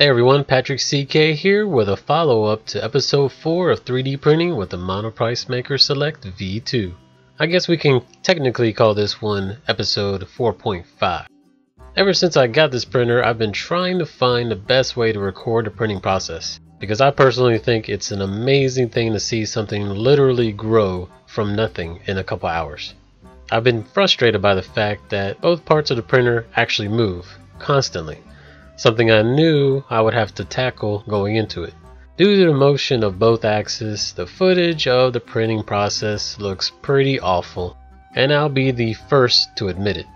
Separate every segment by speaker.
Speaker 1: Hey everyone, Patrick CK here with a follow-up to episode 4 of 3D printing with the Monoprice Maker Select V2. I guess we can technically call this one episode 4.5. Ever since I got this printer, I've been trying to find the best way to record the printing process because I personally think it's an amazing thing to see something literally grow from nothing in a couple hours. I've been frustrated by the fact that both parts of the printer actually move constantly something I knew I would have to tackle going into it. Due to the motion of both axes, the footage of the printing process looks pretty awful, and I'll be the first to admit it.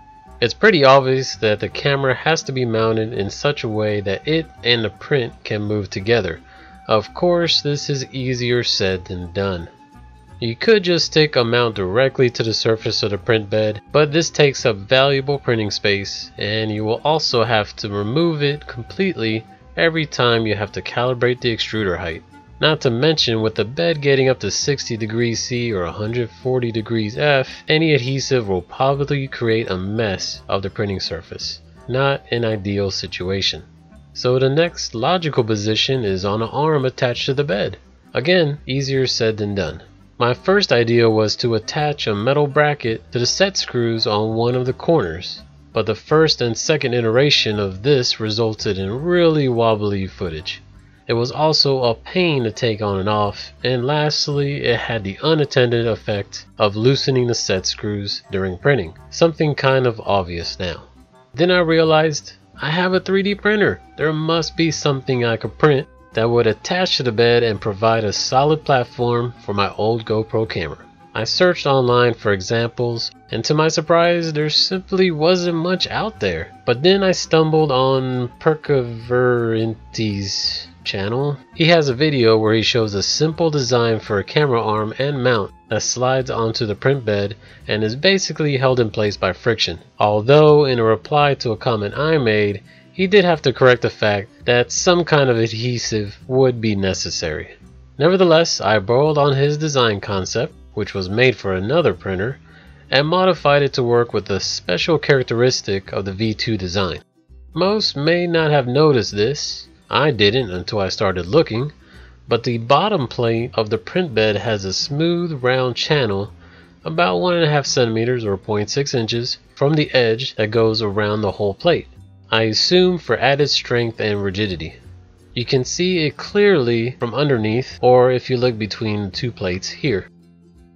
Speaker 1: It's pretty obvious that the camera has to be mounted in such a way that it and the print can move together. Of course, this is easier said than done. You could just stick a mount directly to the surface of the print bed, but this takes up valuable printing space and you will also have to remove it completely every time you have to calibrate the extruder height. Not to mention with the bed getting up to 60 degrees C or 140 degrees F, any adhesive will probably create a mess of the printing surface. Not an ideal situation. So the next logical position is on an arm attached to the bed. Again, easier said than done. My first idea was to attach a metal bracket to the set screws on one of the corners, but the first and second iteration of this resulted in really wobbly footage. It was also a pain to take on and off, and lastly, it had the unattended effect of loosening the set screws during printing, something kind of obvious now. Then I realized I have a 3D printer. There must be something I could print that would attach to the bed and provide a solid platform for my old GoPro camera. I searched online for examples, and to my surprise, there simply wasn't much out there. But then I stumbled on Purkkaviritys's channel. He has a video where he shows a simple design for a camera arm and mount that slides onto the print bed and is basically held in place by friction. Although in a reply to a comment I made, he did have to correct the fact that some kind of adhesive would be necessary. Nevertheless, I borrowed on his design concept, which was made for another printer, and modified it to work with the special characteristic of the V2 design. Most may not have noticed this, I didn't until I started looking, but the bottom plate of the print bed has a smooth round channel about 1.5 centimeters or 0.6 inches from the edge that goes around the whole plate. I assume for added strength and rigidity. You can see it clearly from underneath or if you look between the two plates here.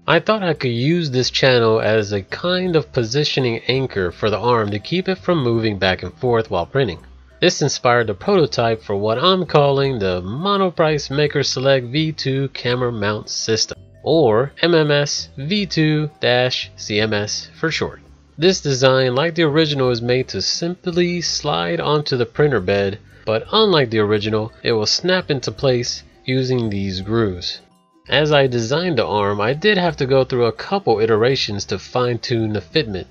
Speaker 1: I thought I could use this channel as a kind of positioning anchor for the arm to keep it from moving back and forth while printing. This inspired the prototype for what I'm calling the Monoprice Maker Select V2 Camera Mount System, or MMS V2-CMS for short. This design, like the original, is made to simply slide onto the printer bed, but unlike the original, it will snap into place using these grooves. As I designed the arm, I did have to go through a couple iterations to fine tune the fitment.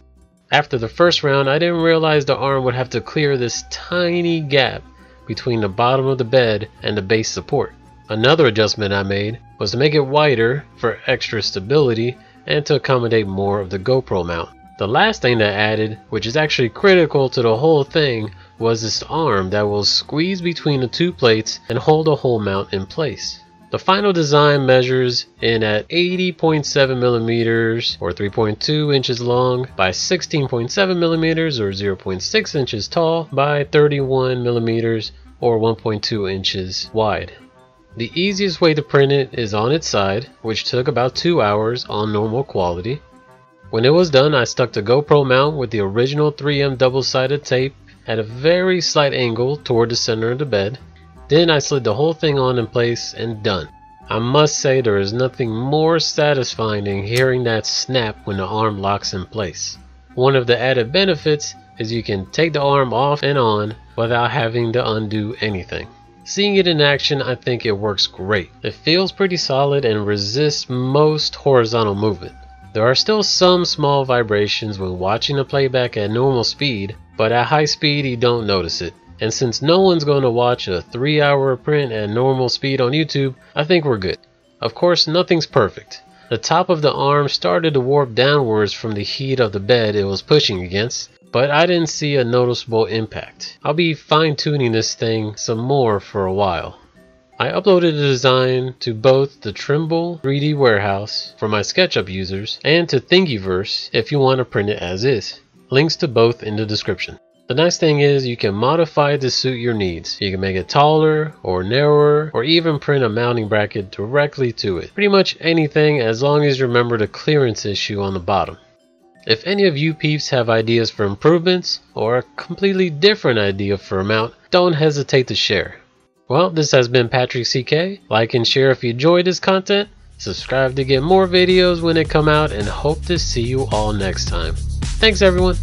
Speaker 1: After the first round, I didn't realize the arm would have to clear this tiny gap between the bottom of the bed and the base support. Another adjustment I made was to make it wider for extra stability and to accommodate more of the GoPro mount. The last thing that added, which is actually critical to the whole thing, was this arm that will squeeze between the two plates and hold the whole mount in place. The final design measures in at 80.7 millimeters or 3.2 inches long by 16.7 millimeters or 0.6 inches tall by 31 millimeters or 1.2 inches wide. The easiest way to print it is on its side, which took about 2 hours on normal quality. When it was done, I stuck the GoPro mount with the original 3M double-sided tape at a very slight angle toward the center of the bed. Then I slid the whole thing on in place and done. I must say there is nothing more satisfying than hearing that snap when the arm locks in place. One of the added benefits is you can take the arm off and on without having to undo anything. Seeing it in action, I think it works great. It feels pretty solid and resists most horizontal movement. There are still some small vibrations when watching the playback at normal speed, but at high speed you don't notice it. And since no one's going to watch a 3 hour print at normal speed on YouTube, I think we're good. Of course, nothing's perfect. The top of the arm started to warp downwards from the heat of the bed it was pushing against, but I didn't see a noticeable impact. I'll be fine tuning this thing some more for a while. I uploaded a design to both the Trimble 3D Warehouse for my SketchUp users and to Thingiverse if you want to print it as is. Links to both in the description. The nice thing is you can modify to suit your needs. You can make it taller or narrower or even print a mounting bracket directly to it. Pretty much anything as long as you remember the clearance issue on the bottom. If any of you peeps have ideas for improvements or a completely different idea for a mount, don't hesitate to share. Well, this has been Patrick CK. Like and share if you enjoyed this content. Subscribe to get more videos when they come out and hope to see you all next time. Thanks everyone.